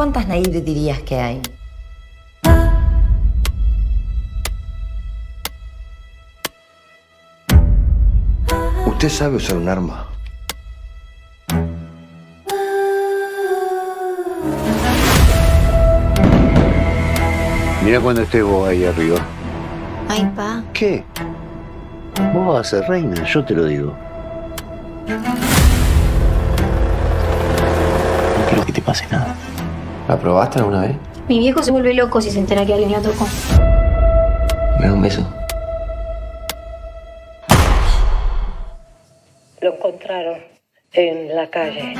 ¿Cuántas Nair dirías que hay? ¿Usted sabe usar un arma? Mira cuando estés vos ahí arriba. Ay, pa. ¿Qué? Vos vas a ser reina, yo te lo digo. No quiero que te pase nada. ¿La probaste alguna vez? Mi viejo se vuelve loco si se entera que alguien la tocó. ¿Me da un beso? Lo encontraron en la calle,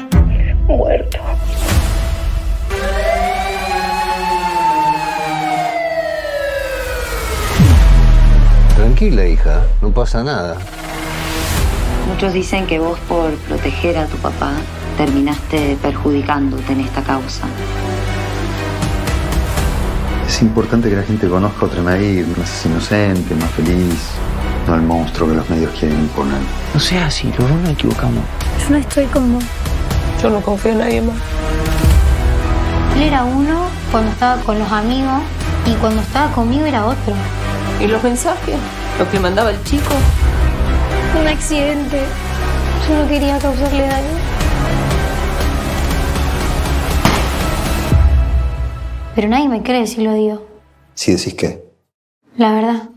muerto. Tranquila, hija, no pasa nada. Muchos dicen que vos por proteger a tu papá terminaste perjudicándote en esta causa. Es importante que la gente conozca otra Nair, más inocente, más feliz, no el monstruo que los medios quieren imponer. No sea así, los dos nos equivocamos. Yo no estoy con vos. Yo no confío en nadie más. Él era uno cuando estaba con los amigos y cuando estaba conmigo era otro. ¿Y los mensajes? ¿Lo que mandaba el chico? Un accidente. Yo no quería causarle daño. Pero nadie me cree si lo digo. Si decís qué. La verdad.